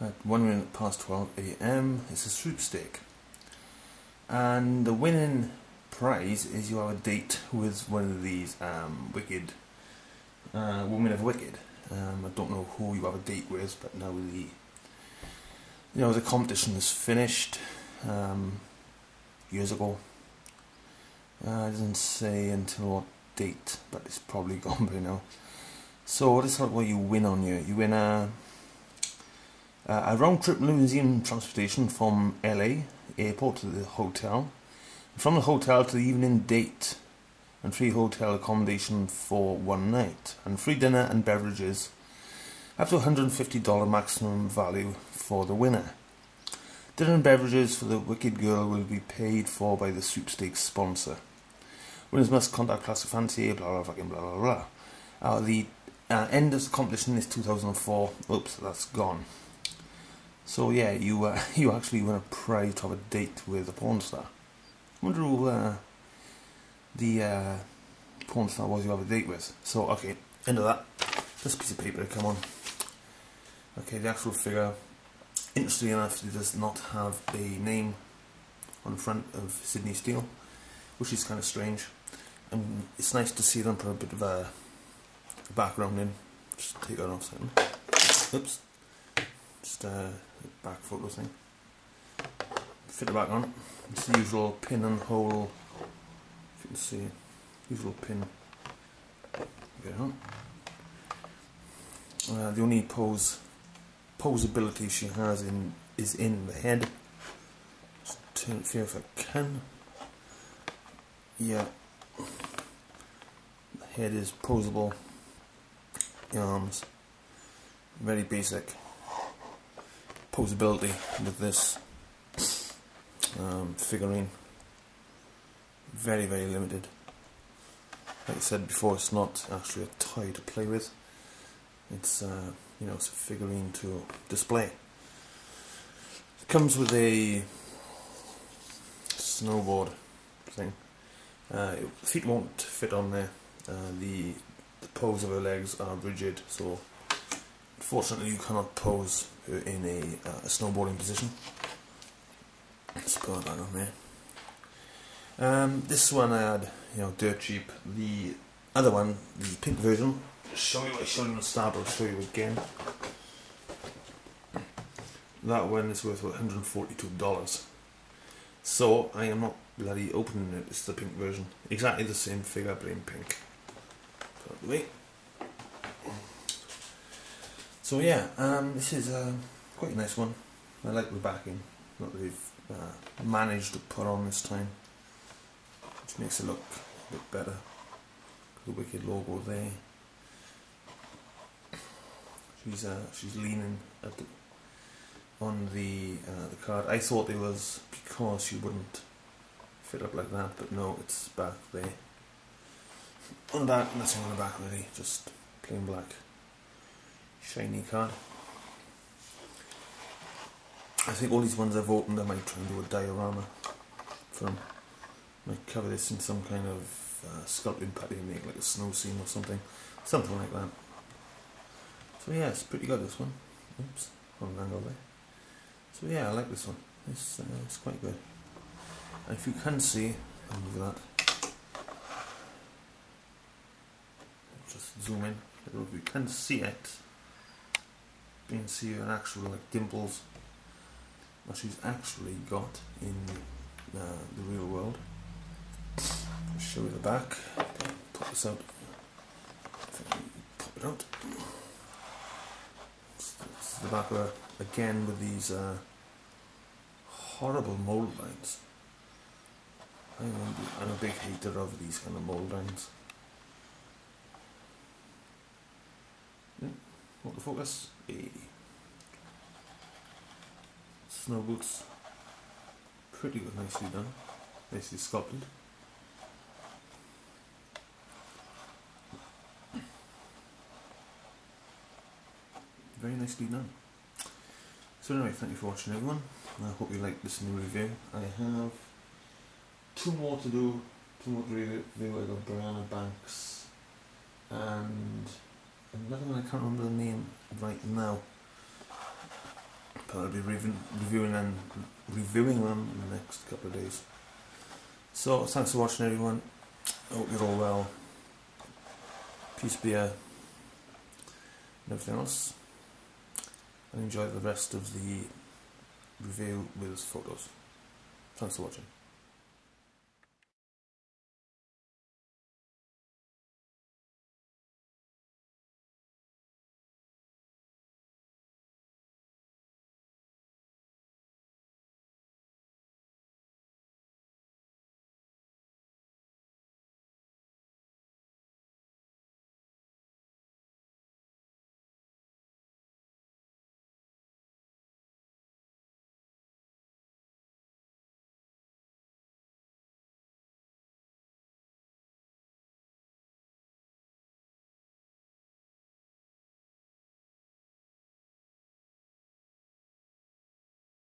at one minute past 12 a.m. It's a sweepstake, and the winning prize is you have a date with one of these um, wicked uh, women of wicked. Um, I don't know who you have a date with, but now the you know the competition is finished um, years ago. Uh, it doesn't say until what date, but it's probably gone by now. So this is what you win on you. You win a a round trip limousine transportation from LA airport to the hotel, from the hotel to the evening date, and free hotel accommodation for one night, and free dinner and beverages, up to $150 maximum value for the winner. Dinner and beverages for the Wicked Girl will be paid for by the sweepstakes sponsor. Winners must contact Plastic Fantasy, blah blah blah blah blah. Uh, the uh, end of the competition is 2004. Oops, that's gone. So yeah, you uh, you actually prize to have a date with a porn star. I wonder who uh, the uh, porn star was you have a date with. So okay, end of that. This piece of paper, to come on. Okay, the actual figure. Interestingly enough, it does not have a name on the front of Sydnee Steele, which is kind of strange. And it's nice to see them put a bit of a background in. Just take that off second. Oops. Just a back thing. Fit it back on. It's the usual pin and hole. If you can see, usual pin. Get on. Uh, the only pose posability she has in is in the head. Just turn it here if I can. Yeah. The head is posable. The arms. Very basic posability with this um, figurine. Very, very limited. Like I said before, it's not actually a toy to play with. It's, uh, you know, it's a figurine to display. It comes with a snowboard thing. Uh, feet won't fit on there. Uh, the, the pose of her legs are rigid, so unfortunately you cannot pose in a, uh, a snowboarding position. Let's put that on there. Um, this one I had, you know, dirt cheap. The other one, the pink version, show you, what I showed you on the start, I'll show you again. That one is worth $142. So I am not bloody opening it, it's the pink version. Exactly the same figure, but in pink. Put the way. So yeah, um, this is uh, quite a nice one. I like the backing that they've uh, managed to put on this time, which makes it look a bit better. The wicked logo there. She's uh, she's leaning at the, on the uh, the card. I thought it was because she wouldn't fit up like that, but no, it's back there. On the back, nothing on the back really, just plain black shiny card. I think all these ones I've opened I might try and do a diorama from. Might cover this in some kind of uh, sculpting pattern, make like a snow scene or something. Something like that. So yeah, it's pretty good this one. Oops, wrong angle there. So yeah, I like this one. It's, uh, it's quite good. And if you can see, I'll move that. Just zoom in. I don't know if you can see it. You can see an actual like dimples what she's actually got in uh, the real world. I'll show you the back. Pop this out. Pop it out. This is the back of her again with these uh, horrible mold lines. I'm a, I'm a big hater of these kind of mold lines. Yeah, focus. Hey. Snow boots. Pretty good, nicely done. Nicely sculpted. Very nicely done. So anyway, thank you for watching everyone. I hope you liked this new review. I have two more to do. Two more to review. I got Briana Banks another one I can't remember the name right now. but I'll be reviewing, reviewing reviewing them in the next couple of days. So thanks for watching, everyone. Hope you're all well. Peace be and everything else. And enjoy the rest of the review with photos. Thanks for watching.